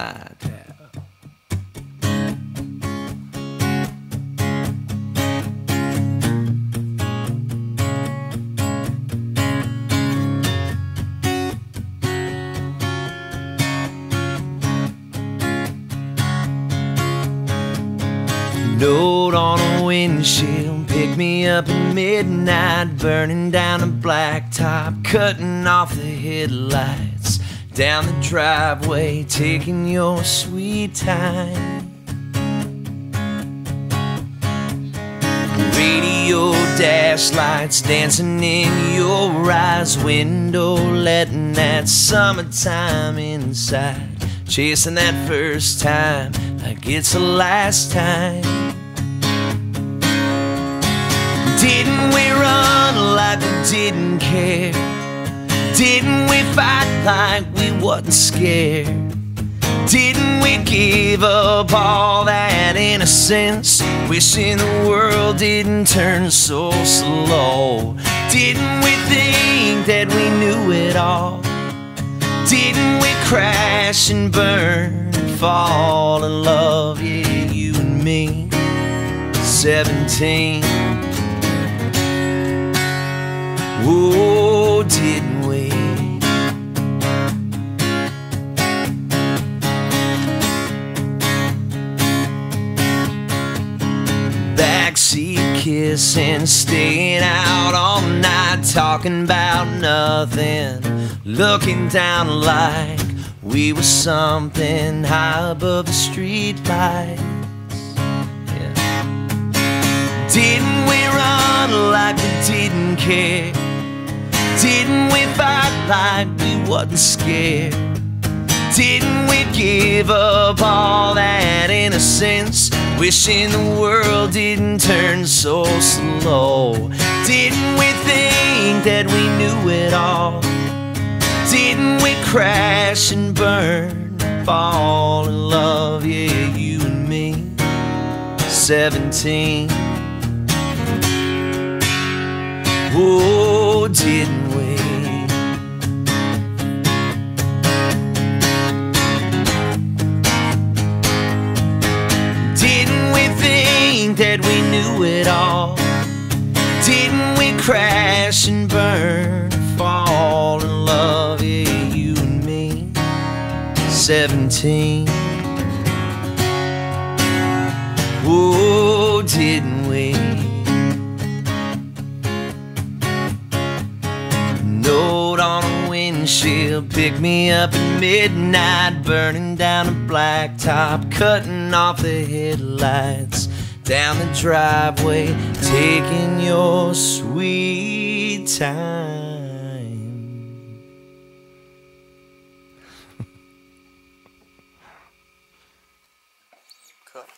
light. Note on a windshield, pick me up at midnight, burning down a blacktop, cutting off the headlights, down the driveway, taking your sweet time. Radio dash lights dancing in your eyes window, letting that summertime inside. Chasing that first time like it's the last time. Didn't we run like we didn't care? Didn't we fight like we wasn't scared? Didn't we give up all that innocence? Wishing the world didn't turn so slow. Didn't we think that we knew it all? Didn't we crash and burn, and fall in love, yeah, you and me? 17. Kissing, staying out all night, talking about nothing, looking down like we were something high above the street lights. Yeah. Didn't we run like we didn't care? Didn't we fight like we wasn't scared? Didn't we give up all that innocence? Wishing the world didn't turn so slow. Didn't we think that we knew it all? Didn't we crash and burn, fall in love, yeah, you and me? 17. Oh, didn't? That we knew it all? Didn't we crash and burn, fall in love, yeah, you and me? 17. Oh, didn't we? Note on a windshield, pick me up at midnight, burning down a blacktop, cutting off the headlights, down the driveway, taking your sweet time. Cut.